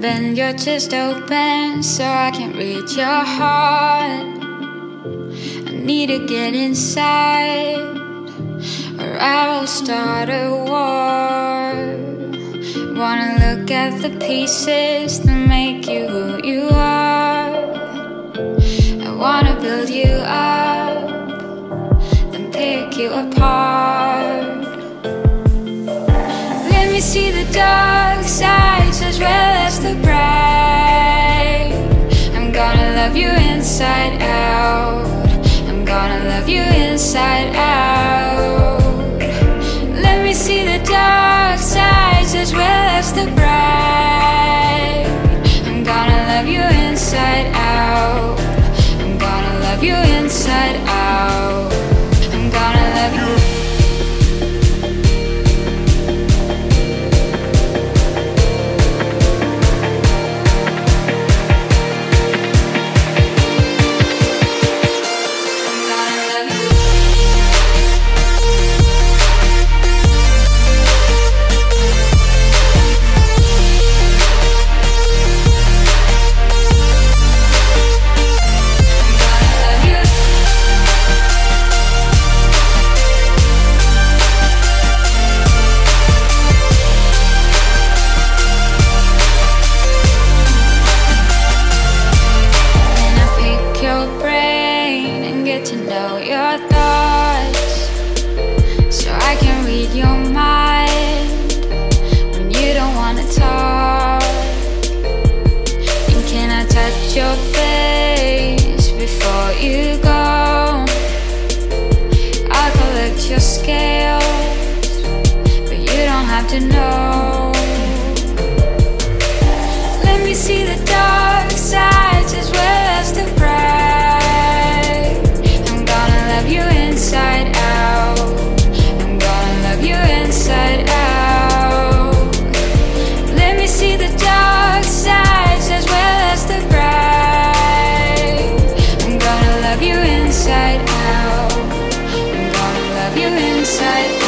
Bend your chest open so I can reach your heart. I need to get inside, or I will start a war. Wanna look at the pieces that make you who you are. I wanna build you up, then pick you apart. Let me see the dark sides you inside out. I'm gonna love you inside out. I your face before you go? I'll collect your scales, but you don't have to know inside.